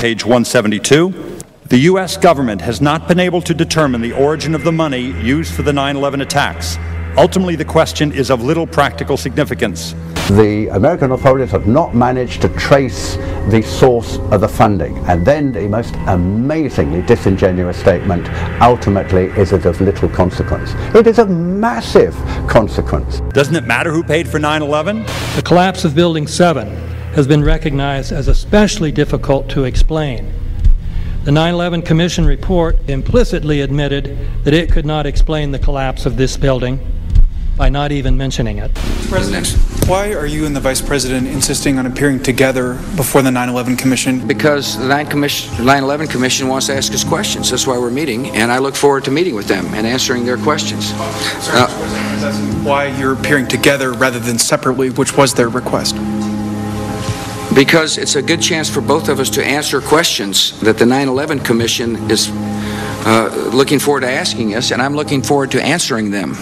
page 172. The U.S. government has not been able to determine the origin of the money used for the 9 11 attacks. Ultimately, the question is of little practical significance. The American authorities have not managed to trace the source of the funding. And then the most amazingly disingenuous statement ultimately is it of little consequence. It is of massive consequence. Doesn't it matter who paid for 9 11? The collapse of Building 7 has been recognized as especially difficult to explain. The 9 11 Commission report implicitly admitted that it could not explain the collapse of this building by not even mentioning it. President, why are you and the Vice President insisting on appearing together before the 9 11 Commission? Because the 9 11 Commission wants to ask us questions. That's why we're meeting, and I look forward to meeting with them and answering their questions. Uh, why you're appearing together rather than separately, which was their request? Because it's a good chance for both of us to answer questions that the 9 11 Commission is uh, looking forward to asking us, and I'm looking forward to answering them.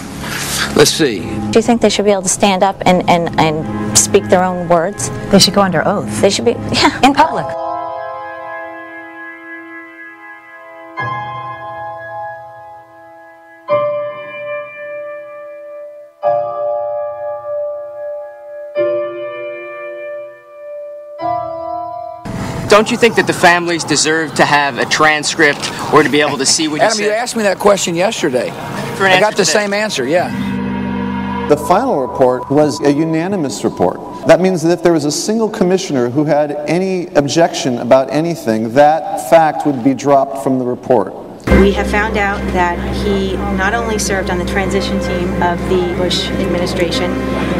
Let's see. Do you think they should be able to stand up and, and, and speak their own words? They should go under oath. They should be, yeah. In public. Don't you think that the families deserve to have a transcript or to be able to see what Adam, you you asked me that question yesterday. For an I got the today. same answer, yeah. The final report was a unanimous report. That means that if there was a single commissioner who had any objection about anything, that fact would be dropped from the report. We have found out that he not only served on the transition team of the Bush administration,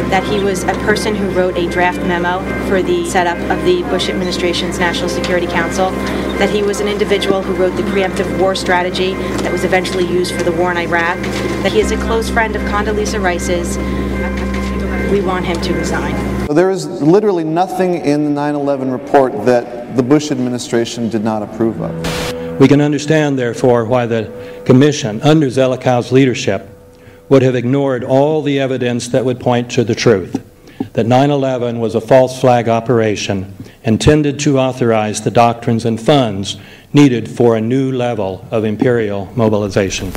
that he was a person who wrote a draft memo for the setup of the Bush administration's National Security Council, that he was an individual who wrote the preemptive war strategy that was eventually used for the war in Iraq, that he is a close friend of Condoleezza Rice's. We want him to resign. There is literally nothing in the 9 11 report that the Bush administration did not approve of. We can understand, therefore, why the Commission, under Zelikow's leadership, would have ignored all the evidence that would point to the truth that 9 11 was a false flag operation intended to authorize the doctrines and funds needed for a new level of imperial mobilization.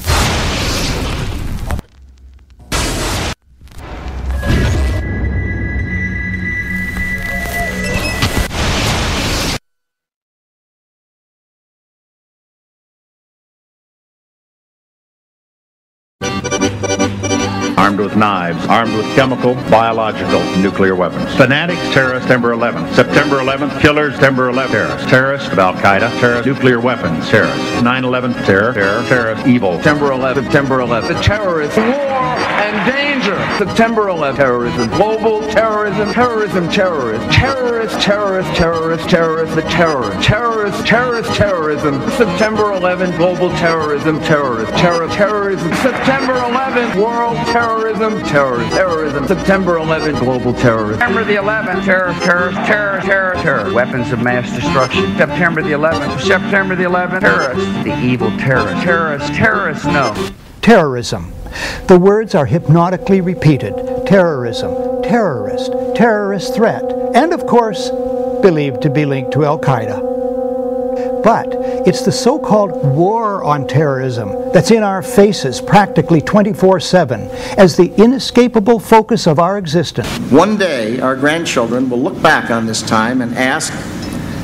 Armed with knives, armed with chemical, biological, nuclear weapons. Fanatics, terrorists, September 11th. September 11th, killers, September 11th, terrorists. Terrorists of Al Qaeda, terrorists, nuclear weapons, terrorists. 9 11, terror, terror, terrorist, evil. September 11th, September 11th. The terrorists, war and danger. September 11th, terrorism, global terrorism, terrorism, terrorism, terrorist, terrorist, terrorist, terrorist, the terror, terrorist, terrorist, terrorism. September 11th, global terrorism, terrorist, terror, terrorism. September 11th, world terrorism, terrorism, terrorism. September 11th, global terrorism. September the 11th, terror, terror, terror, terror, terror. Weapons of mass destruction. September the 11th, September the 11th, terrorists, the evil terrorists, terrorists, terrorists, no. Terrorism. The words are hypnotically repeated. Terrorism, terrorist, terrorist threat, and of course, believed to be linked to Al Qaeda. But it's the so called war on terrorism that's in our faces practically 24 7 as the inescapable focus of our existence. One day, our grandchildren will look back on this time and ask,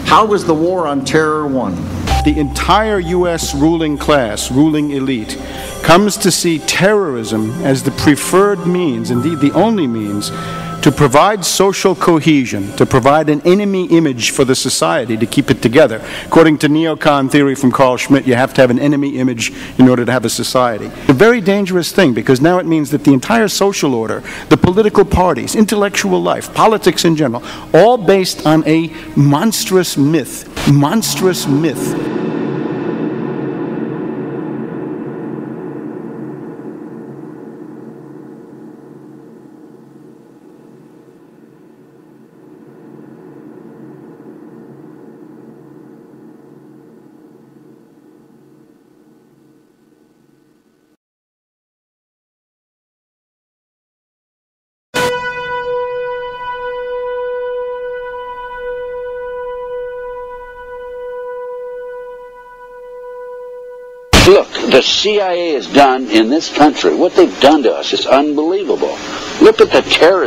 how was the war on terror won? The entire U.S. ruling class, ruling elite, comes to see terrorism as the preferred means, indeed the only means, to provide social cohesion, to provide an enemy image for the society to keep it together. According to neocon theory from Carl Schmitt, you have to have an enemy image in order to have a society. A very dangerous thing because now it means that the entire social order, the political parties, intellectual life, politics in general, all based on a monstrous myth, monstrous myth. Look, the CIA has done in this country, what they've done to us is unbelievable. Look at the terrorist